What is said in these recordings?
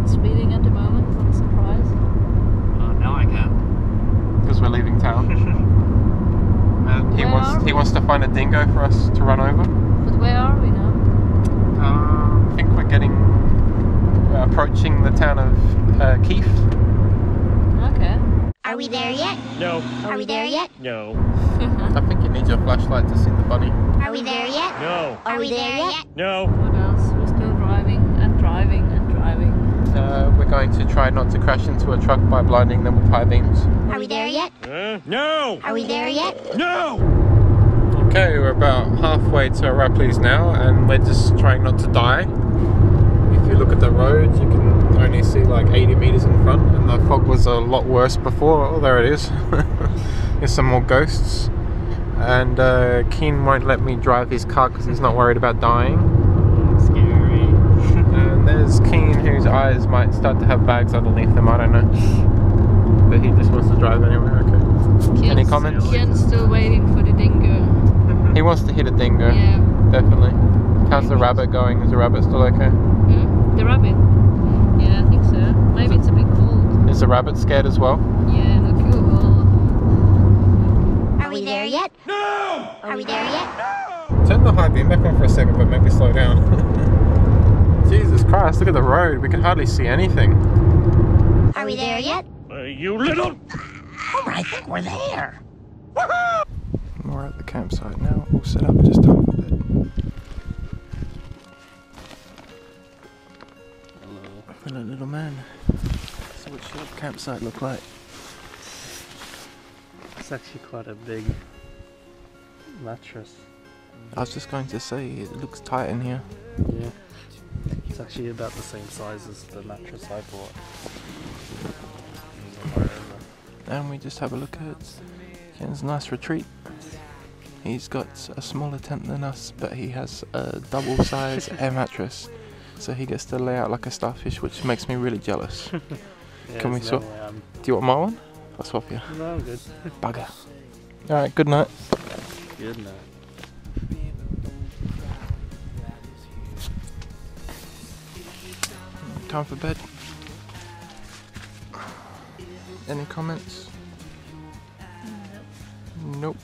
not speeding at the moment? What a surprise. Uh, now I can. Because we're leaving town. and he where wants he wants to find a dingo for us to run over. But where are we now? Uh, I think we're getting we're approaching the town of uh, Keith. Okay. Are we there yet? No. Are we there yet? No. I think you need your flashlight to see the bunny. Are we there yet? No. Are we there yet? No. What else? We're still driving and driving. Uh, we're going to try not to crash into a truck by blinding them with high beams. Are we there yet? Uh, no, Are we there yet? no. Okay, we're about halfway to Arapiles now, and we're just trying not to die. If you look at the road, you can only see like 80 meters in front, and the fog was a lot worse before. Oh, there it is. There's some more ghosts. And uh, Keen won't let me drive his car because he's not worried about dying. Scary. There's Keen, whose eyes might start to have bags underneath them. I don't know. But he just wants to drive anyway. Okay. Any comments? Kian's still waiting for the dingo. He wants to hit a dingo. Yeah. Definitely. How's the rabbit going? Is the rabbit still okay? Hmm? The rabbit? Yeah, I think so. Maybe it's a bit cold. Is the rabbit scared as well? Yeah, look cool. Are we there yet? No, Are we there yet? No! Turn the high beam back on for a second, but maybe slow down. Jesus Christ, look at the road. We can hardly see anything. Are we there yet? uh, you little. Homer, I think we're there. We're at the campsite now, all set up, just time for bed. Hello, little man. So what's your campsite look like? It's actually quite a big mattress. I was just going to say, it looks tight in here. Yeah. It's actually about the same size as the mattress I bought. And we just have a look at Ken's nice retreat. He's got a smaller tent than us, but he has a double size air mattress. So he gets to lay out like a starfish, which makes me really jealous. Yeah, Can we swap? the only um, you want my one? I'll swap you. No, I'm good. Bugger. Alright, good night. Good night. Time for bed. Any comments? Nope.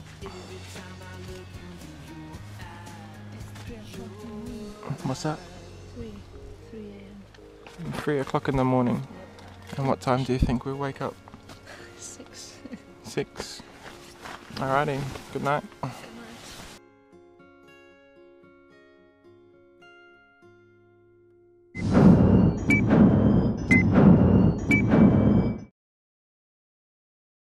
What's that? 3, 3 a.m. Three o'clock in the morning. And what time do you think we'll wake up? 6. Six. Alrighty. Good night.